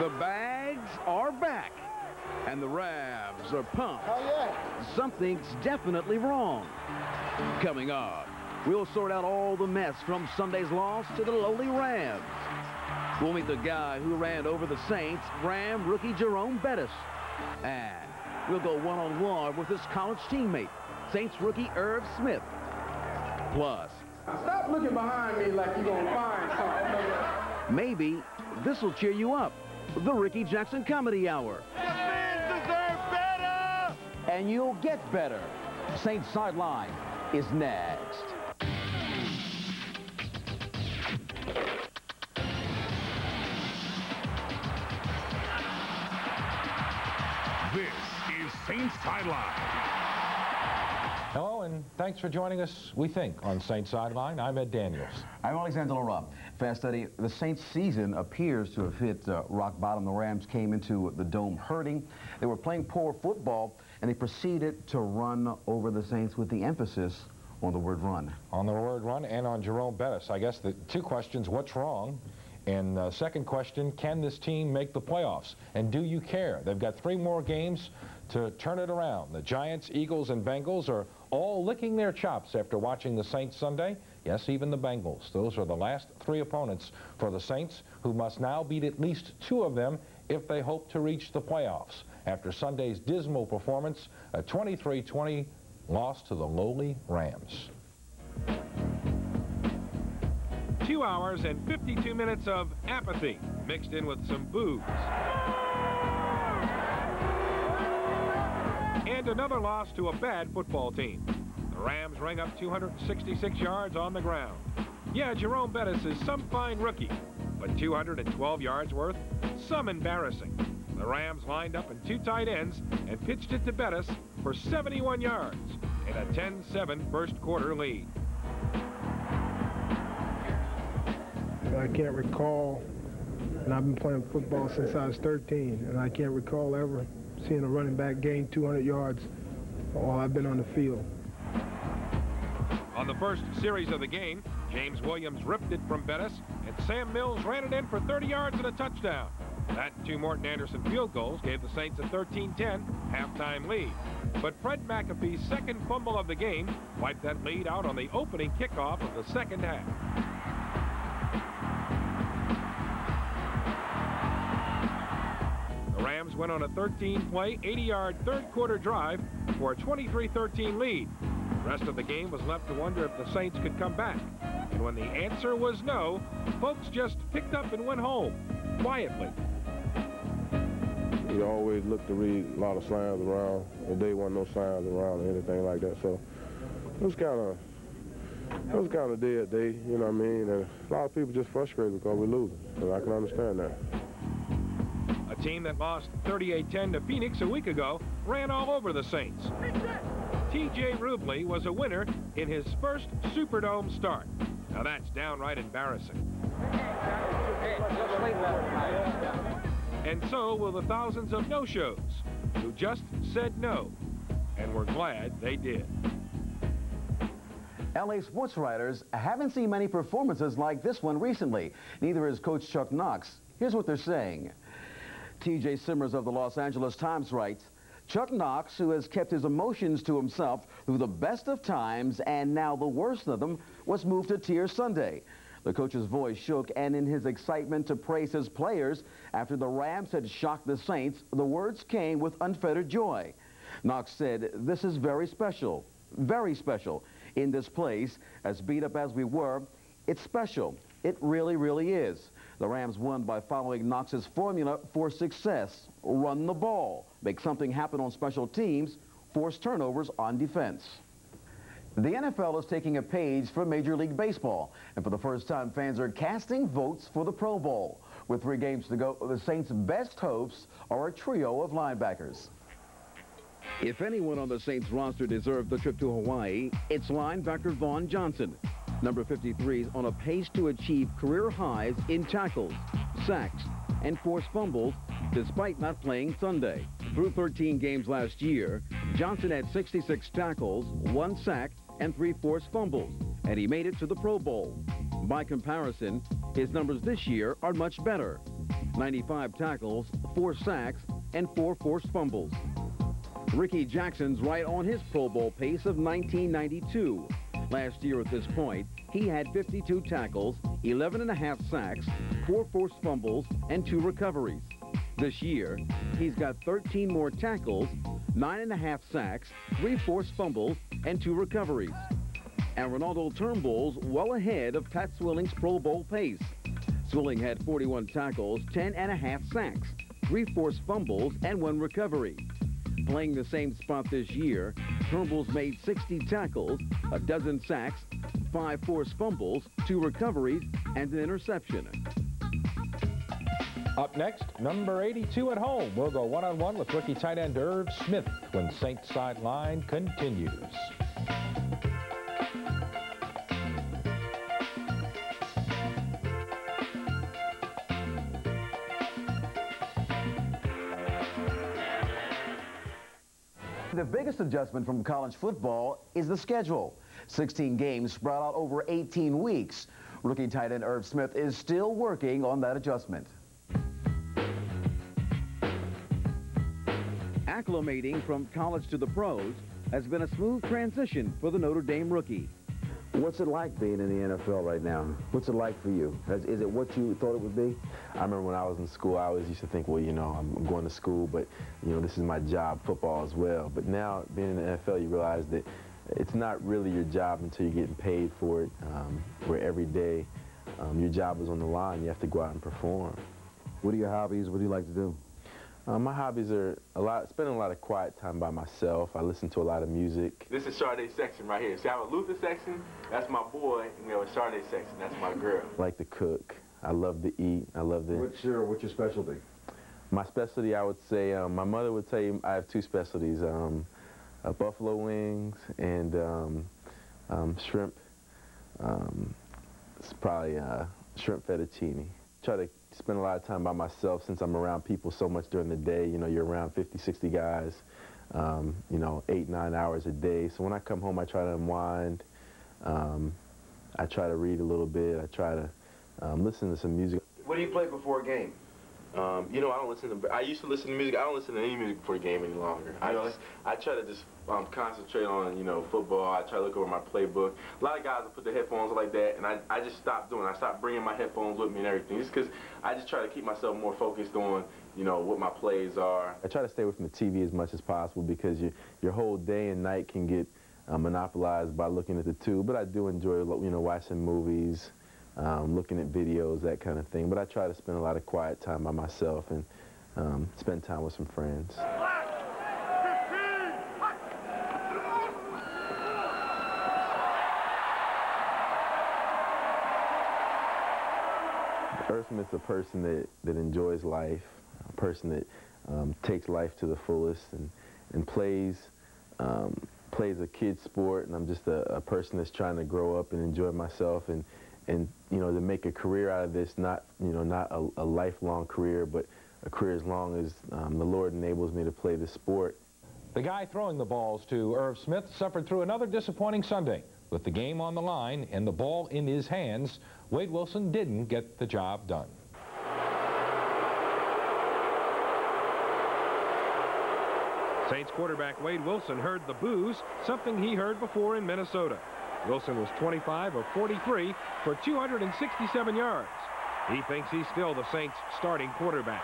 The bags are back, and the Rams are pumped. Oh, yeah. Something's definitely wrong. Coming up, we'll sort out all the mess from Sunday's loss to the lowly Rams. We'll meet the guy who ran over the Saints, Ram rookie Jerome Bettis. And we'll go one-on-one -on -one with his college teammate, Saints rookie Irv Smith. Plus, stop looking behind me like you're going to find something. Maybe this will cheer you up. The Rickey Jackson Comedy Hour. deserve better! And you'll get better. Saints Sideline is next. This is Saints Sideline. Hello, and thanks for joining us, we think, on Saints Sideline. I'm Ed Daniels. I'm Alexander Laurent. Fast Eddie, the Saints season appears to have hit uh, rock bottom. The Rams came into the Dome hurting. They were playing poor football, and they proceeded to run over the Saints with the emphasis on the word run. On the word run and on Jerome Bettis. I guess the two questions, what's wrong? And uh, second question, can this team make the playoffs? And do you care? They've got three more games to turn it around. The Giants, Eagles, and Bengals are all licking their chops after watching the Saints Sunday. Yes, even the Bengals. Those are the last three opponents for the Saints, who must now beat at least two of them if they hope to reach the playoffs. After Sunday's dismal performance, a 23-20 loss to the lowly Rams. Two hours and 52 minutes of apathy mixed in with some boos. And another loss to a bad football team. The rang up 266 yards on the ground. Yeah, Jerome Bettis is some fine rookie, but 212 yards worth, some embarrassing. The Rams lined up in two tight ends and pitched it to Bettis for 71 yards in a 10-7 first quarter lead. I can't recall, and I've been playing football since I was 13, and I can't recall ever seeing a running back gain 200 yards while I've been on the field. On the first series of the game, James Williams ripped it from Bettis, and Sam Mills ran it in for 30 yards and a touchdown. That and two Morten Andersen field goals gave the Saints a 13-10 halftime lead. But Fred McAfee's second fumble of the game wiped that lead out on the opening kickoff of the second half. The Rams went on a 13-play, 80-yard third-quarter drive for a 23-13 lead. The rest of the game was left to wonder if the Saints could come back. And when the answer was no, folks just picked up and went home, quietly. You always look to read a lot of signs around. There wasn't no signs around or anything like that, so it was kind of it was kind of dead day, you know what I mean? And a lot of people just frustrated because we're losing, and I can understand that. A team that lost 38-10 to Phoenix a week ago ran all over the Saints. T.J. Rubley was a winner in his first Superdome start. Now that's downright embarrassing. And so will the thousands of no-shows who just said no and were glad they did. LA sports writers haven't seen many performances like this one recently. Neither has Coach Chuck Knox. Here's what they're saying. T.J. Simers of the Los Angeles Times writes, Chuck Knox, who has kept his emotions to himself through the best of times and now the worst of them, was moved to tears Sunday. The coach's voice shook, and in his excitement to praise his players after the Rams had shocked the Saints, the words came with unfettered joy. Knox said, this is very special, very special. In this place, as beat up as we were, it's special. It really, really is. The Rams won by following Knox's formula for success. Run the ball, make something happen on special teams, force turnovers on defense. The NFL is taking a page from Major League Baseball, and for the first time, fans are casting votes for the Pro Bowl. With three games to go, the Saints' best hopes are a trio of linebackers. If anyone on the Saints roster deserved the trip to Hawaii, it's linebacker Vaughn Johnson. Number 53 is on a pace to achieve career highs in tackles, sacks, and forced fumbles, despite not playing Sunday. Through 13 games last year, Johnson had 66 tackles, one sack, and three forced fumbles, and he made it to the Pro Bowl. By comparison, his numbers this year are much better. 95 tackles, 4 sacks, and 4 forced fumbles. Rickey Jackson's right on his Pro Bowl pace of 1992. Last year at this point, he had 52 tackles, 11 and a half sacks, 4 forced fumbles, and 2 recoveries. This year, he's got 13 more tackles, 9 and a half sacks, 3 forced fumbles, and 2 recoveries. And Renaldo Turnbull's well ahead of Pat Swilling's Pro Bowl pace. Swilling had 41 tackles, 10 and a half sacks, 3 forced fumbles, and 1 recovery. Playing the same spot this year, Turnbull's made 60 tackles, a dozen sacks, 5 forced fumbles, 2 recoveries, and an interception. Up next, number 82 at home. We'll go one-on-one -on -one with rookie tight end Irv Smith when Saints Sideline continues. The biggest adjustment from college football is the schedule. 16 games spread out over 18 weeks. Rookie tight end Irv Smith is still working on that adjustment. Acclimating from college to the pros has been a smooth transition for the Notre Dame rookie. What's it like being in the NFL right now? What's it like for you? Is it what you thought it would be? I remember when I was in school, I always used to think, well, you know, I'm going to school, but, you know, this is my job, football as well. But now, being in the NFL, you realize that it's not really your job until you're getting paid for it, um, where every day um, your job is on the line. You have to go out and perform. What are your hobbies? What do you like to do? Uh, my hobbies are a lot, spending a lot of quiet time by myself. I listen to a lot of music. This is Sade section right here. See, I have a Luther section, that's my boy, and we have a Sade section, that's my girl. I like to cook. I love to eat. I love to... What's your, what's your specialty? My specialty, I would say, um, my mother would tell you I have two specialties, um, uh, buffalo wings and um, um shrimp. Um, it's probably uh, shrimp fettuccine. Try to spend a lot of time by myself since I'm around people so much during the day. You know, you're around 50, 60 guys, um, you know, eight, nine hours a day. So when I come home, I try to unwind. Um, I try to read a little bit. I try to um, listen to some music. What do you play before a game? Um, you know, I don't listen to. I used to listen to music. I don't listen to any music before the game any longer. I just, I try to just um, concentrate on, you know, football. I try to look over my playbook. A lot of guys will put their headphones like that, and I, I just stopped doing. it. I stopped bringing my headphones with me and everything, just because I just try to keep myself more focused on, you know, what my plays are. I try to stay away from the TV as much as possible because your your whole day and night can get uh, monopolized by looking at the two. But I do enjoy, you know, watching movies um, looking at videos, that kind of thing. But I try to spend a lot of quiet time by myself and um, spend time with some friends. Smith's a person that, that enjoys life, a person that um, takes life to the fullest and, and plays um, plays a kid sport, and I'm just a, a, person that's trying to grow up and enjoy myself and, and you know to make a career out of this, not you know not a, a lifelong career, but a career as long as um, the Lord enables me to play the sport. The guy throwing the balls to Irv Smith suffered through another disappointing Sunday. With the game on the line and the ball in his hands, Wade Wilson didn't get the job done. Saints quarterback Wade Wilson heard the boos, something he heard before in Minnesota. Wilson was 25 of 43 for 267 yards. He thinks he's still the Saints' starting quarterback.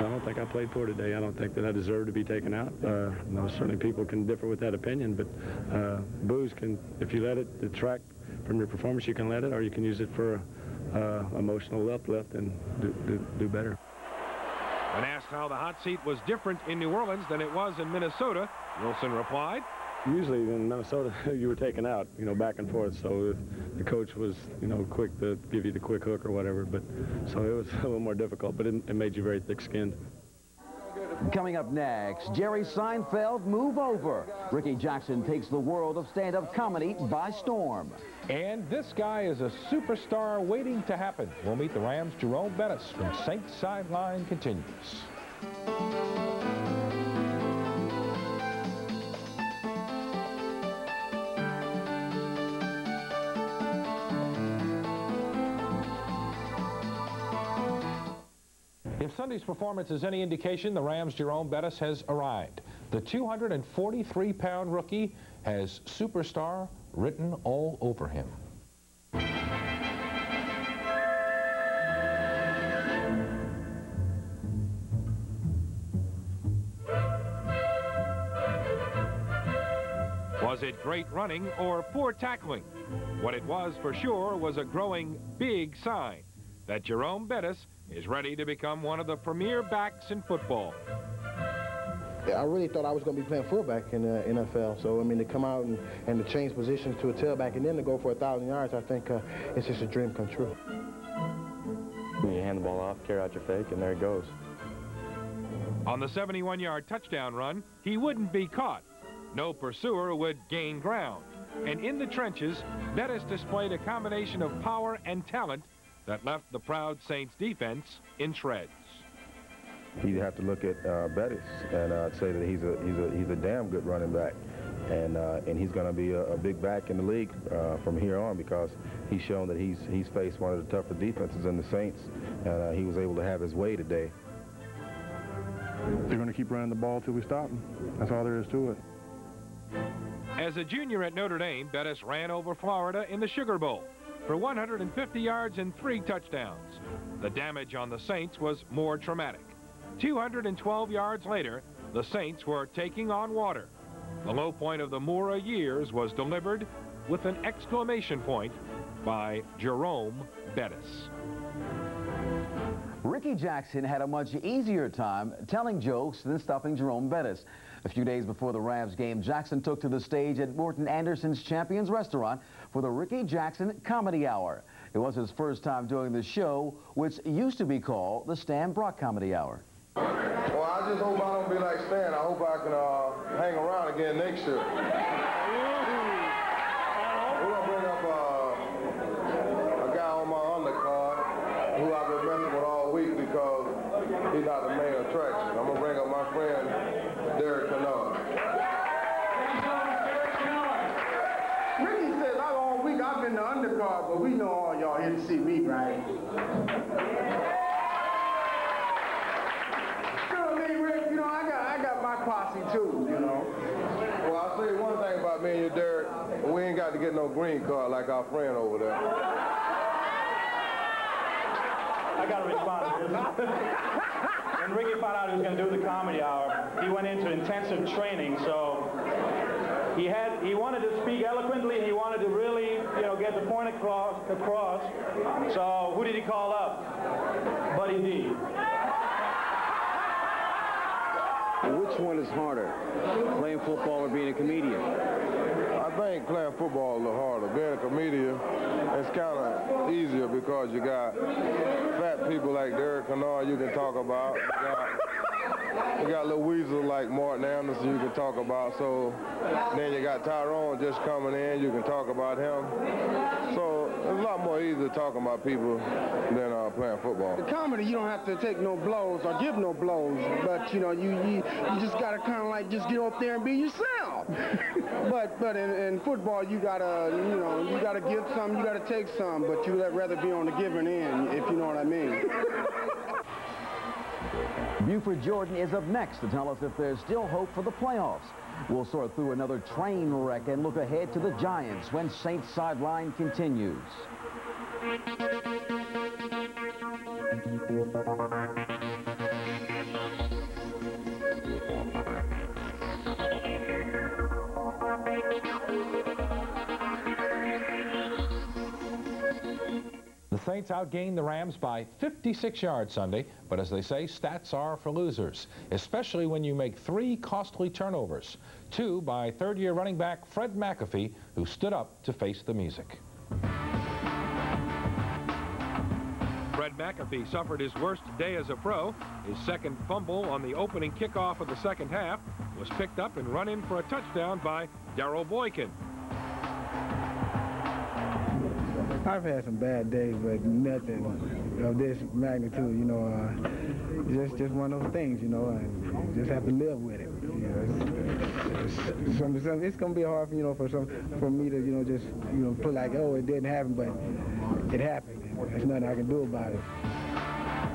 I don't think I played poor today. I don't think that I deserve to be taken out. Uh, no, certainly people can differ with that opinion, but uh, boos can, if you let it detract from your performance, you can let it, or you can use it for uh, emotional uplift and do, do, do better. When asked how the hot seat was different in New Orleans than it was in Minnesota, Wilson replied, Usually in Minnesota, you were taken out, you know, back and forth. So the coach was, you know, quick to give you the quick hook or whatever. But so it was a little more difficult, but it, it made you very thick-skinned. Coming up next, Jerry Seinfeld, Move Over. Rickey Jackson takes the world of stand-up comedy by storm. And this guy is a superstar waiting to happen. We'll meet the Rams' Jerome Bettis from Saints Sideline continues. Performance is any indication, the Rams' Jerome Bettis has arrived. The 243-pound rookie has superstar written all over him. Was it great running or poor tackling? What it was for sure was a growing big sign that Jerome Bettis is ready to become one of the premier backs in football. I really thought I was going to be playing fullback in the NFL. So, I mean, to come out and, and to change positions to a tailback and then to go for a 1,000 yards, I think uh, it's just a dream come true. You hand the ball off, carry out your fake, and there it goes. On the 71-yard touchdown run, he wouldn't be caught. No pursuer would gain ground. And in the trenches, Bettis displayed a combination of power and talent that left the proud Saints defense in shreds. You have to look at uh, Bettis and uh, say that he's a he's a he's a damn good running back, and uh, and he's going to be a, a, big back in the league uh, from here on because he's shown that he's he's faced one of the tougher defenses in the Saints, and uh, he was able to have his way today. They're going to keep running the ball till we stop them. That's all there is to it. As a junior at Notre Dame, Bettis ran over Florida in the Sugar Bowl for 150 yards and three touchdowns. The damage on the Saints was more traumatic. 212 yards later, the Saints were taking on water. The low point of the Mora years was delivered with an exclamation point by Jerome Bettis. Rickey Jackson had a much easier time telling jokes than stopping Jerome Bettis. A few days before the Rams game, Jackson took to the stage at Morten Andersen's Champions Restaurant for the Rickey Jackson Comedy Hour. It was his first time doing the show, which used to be called the Stan Brock Comedy Hour. Well, I just hope I don't be like Stan. I hope I can uh, hang around again next year. Going to bring up uh, a guy on my undercard who I've been messing with all week because he's not the main attraction. I'm going to bring up my friend, Derek Kennard. Rickey says I all week I've been the undercard, but we know all y'all here to see me, right? I got I got my posse too, you know. Well, I'll say one thing about me and you, Derek. We ain't got to get no green card like our friend over there. I got to respond to this. when Rickey found out he was going to do the comedy hour, he went into intensive training, so he had he wanted to speak eloquently. He wanted to really, you know, get the point across. across. So who did he call up? Buddy D. Which one is harder, playing football or being a comedian? I think playing football is a little harder. Being a comedian, it's kind of easier because you got fat people like Derek Kennard you can talk about. You got, little weasel like Morten Andersen you can talk about. So then you got Tyrone just coming in. You can talk about him. So it's a lot more easy talking about people than uh, playing football. The comedy, you don't have to take no blows or give no blows, but you know, you you, you just gotta kind of like just get up there and be yourself. but but in, in, football, you gotta you know you gotta give some, you gotta take some, but you would rather be on the giving end, if you know what I mean. Buford Jordan is up next to tell us if there's still hope for the playoffs. We'll sort through another train wreck and look ahead to the Giants when Saints sideline continues. Saints outgained the Rams by 56 yards Sunday, but as they say, stats are for losers, especially when you make three costly turnovers, two by third-year running back Fred McAfee, who stood up to face the music. Fred McAfee suffered his worst day as a pro. His second fumble on the opening kickoff of the second half was picked up and run in for a touchdown by Deral Boykin. I've had some bad days, but nothing of this magnitude. You know, uh, just just one of those things. You know, just have to live with it. You know, it's, it's, some, some, it's gonna be hard, for, you know, for some for me to you know just you know put like, oh, it didn't happen, but it happened. There's nothing I can do about it.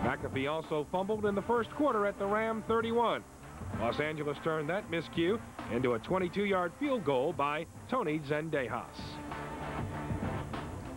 McAfee also fumbled in the first quarter at the Ram 31. Los Angeles turned that miscue into a 22-yard field goal by Tony Zendejas.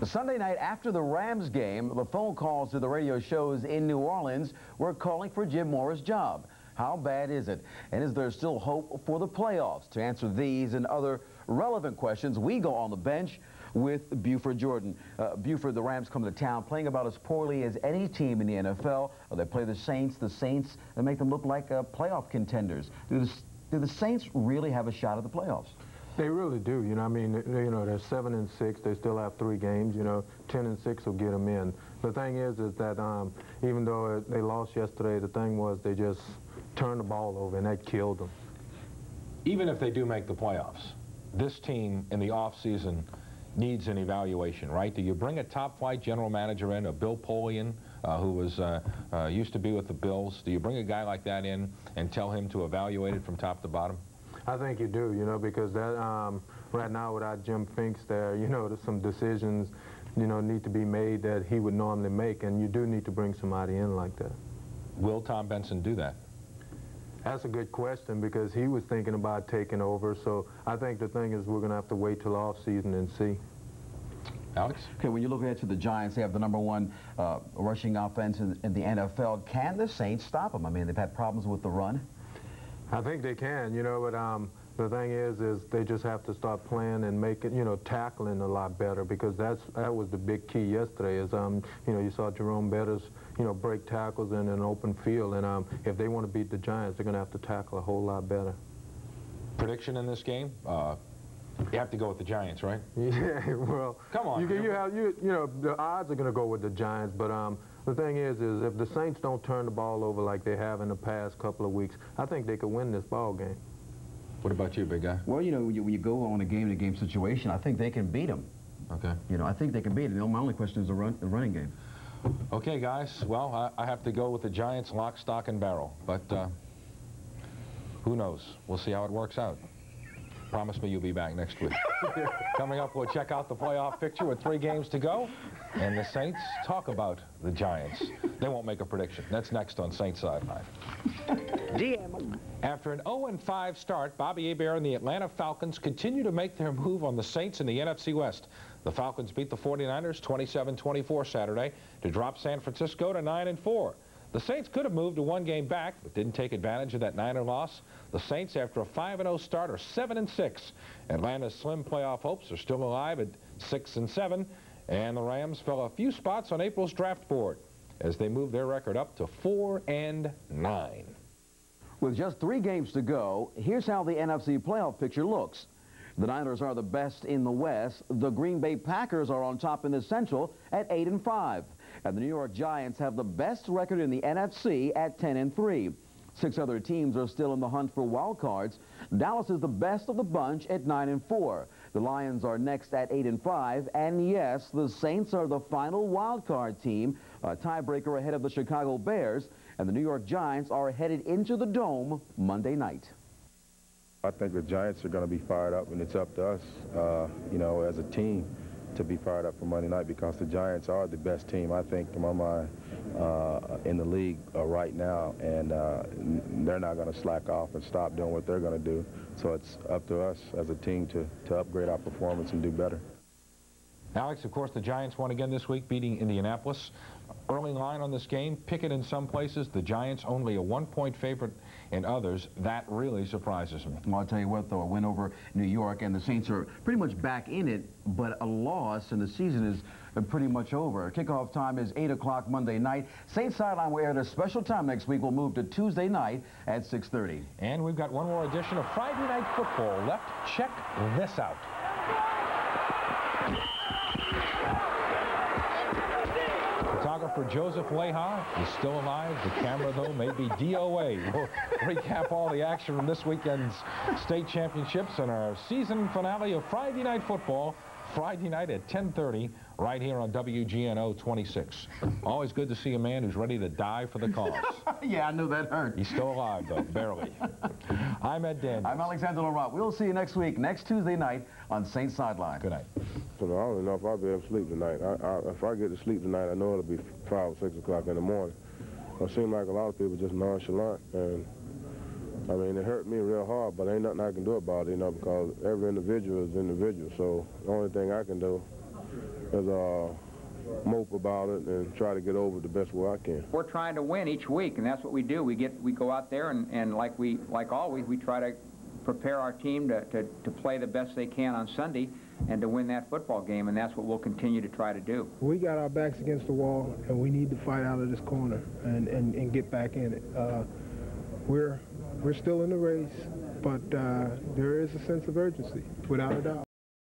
Sunday night after the Rams game, the phone calls to the radio shows in New Orleans were calling for Jim Mora's job. How bad is it? And is there still hope for the playoffs? To answer these and other relevant questions, we go on the bench with Buford Jordan. Uh, Buford, the Rams come to town playing about as poorly as any team in the NFL. Uh, they play the Saints. The Saints they make them look like uh, playoff contenders. Do the, do the Saints really have a shot at the playoffs? They really do. You know, I mean, you know, they're seven and six. They still have three games. You know, ten and six will get them in. The thing is, is that um, even though they lost yesterday, the thing was they just turned the ball over and that killed them. Even if they do make the playoffs, this team in the offseason needs an evaluation, right? Do you bring a top-flight general manager in, a Bill Polian, uh, who was uh, uh, used to be with the Bills? Do you bring a guy like that in and tell him to evaluate it from top to bottom? I think you do, you know, because that um, right now without Jim Finks there, you know, there's some decisions, you know, need to be made that he would normally make, and you do need to bring somebody in like that. Will Tom Benson do that? That's a good question because he was thinking about taking over. So I think the thing is we're going to have to wait till off season and see. Alex? Okay, when you look ahead to the Giants, they have the number one uh, rushing offense in, in, the NFL. Can the Saints stop them? I mean, they've had problems with the run. I think they can, you know, but um, the thing is, is they just have to start playing and making, you know, tackling a lot better because that's that was the big key yesterday. Is um, you know, you saw Jerome Bettis, you know, break tackles in an open field, and um, if they want to beat the Giants, they're going to have to tackle a whole lot better. Prediction in this game? Uh, you have to go with the Giants, right? Yeah, well, come on. You, you have you you know the odds are going to go with the Giants, but um, the thing is, is if the Saints don't turn the ball over like they have in the past couple of weeks, I think they could win this ball game. What about you, big guy? Well, you know, when you, when you go on a game-to-game -game situation, I think they can beat them. Okay. You know, I think they can beat them. My only question is the, run, the running game. Okay, guys. Well, I, I, have to go with the Giants lock, stock, and barrel. But uh, who knows? We'll see how it works out. Promise me you'll be back next week. Coming up, we'll check out the playoff picture with three games to go. And the Saints talk about the Giants. They won't make a prediction. That's next on Saints Sideline. After an 0-5 start, Bobby Hebert and the Atlanta Falcons continue to make their move on the Saints in the NFC West. The Falcons beat the 49ers 27-24 Saturday to drop San Francisco to 9-4. The Saints could have moved to one game back, but didn't take advantage of that Niner loss. The Saints, after a 5-0 start, are 7-6. Atlanta's slim playoff hopes are still alive at 6-7, and the Rams fell a few spots on April's draft board as they move their record up to 4-9. With just three games to go, here's how the NFC playoff picture looks. The Niners are the best in the West. The Green Bay Packers are on top in the Central at 8 and 5. And the New York Giants have the best record in the NFC at 10 and 3. Six other teams are still in the hunt for wild cards. Dallas is the best of the bunch at 9 and 4. The Lions are next at 8 and 5. And yes, the Saints are the final wild card team, a tiebreaker ahead of the Chicago Bears. And the New York Giants are headed into the Dome Monday night. I think the Giants are going to be fired up, and it's up to us, uh, you know, as a team to be fired up for Monday night because the Giants are the best team, I think, in my mind, uh, in the league uh, right now, and uh, they're not going to slack off and stop doing what they're going to do. So it's up to us as a team to, to upgrade our performance and do better. Alex, of course, the Giants won again this week, beating Indianapolis. Early line on this game, Pickett in some places, the Giants only a one-point favorite in others. That really surprises me. Well, I'll tell you what, though, a win over New York, and the Saints are pretty much back in it, but a loss, and the season is uh, pretty much over. Kickoff time is 8 o'clock Monday night. Saints Sideline will air at a special time next week. We'll move to Tuesday night at 6.30. And we've got one more edition of Friday Night Football left. Check this out. Photographer Joseph Leha is still alive. The camera, though, may be DOA. We'll recap all the action from this weekend's state championships and our season finale of Friday Night Football, Friday night at 10.30 right here on WGNO 26. Always good to see a man who's ready to die for the cause. yeah, I knew that hurt. He's still alive, though, barely. I'm Ed Daniels. I'm Alexander Laurent. We'll see you next week, next Tuesday night on Saint Sideline. Good night. So I don't know if I'll be able to sleep tonight. I, I, if I get to sleep tonight, I know it'll be 5 or 6 o'clock in the morning. it seems like a lot of people just nonchalant, and I mean, it hurt me real hard, but ain't nothing I can do about it, you know, because every individual is individual. So the only thing I can do is uh, mope about it and try to get over it the best way I can. We're trying to win each week, and that's what we do. We get we go out there and, and like we like always, we try to prepare our team to, to, to play the best they can on Sunday and to win that football game, and that's what we'll continue to try to do. We got our backs against the wall, and we need to fight out of this corner and, and, and get back in it. Uh, we're, we're still in the race, but uh, there is a sense of urgency, without a doubt.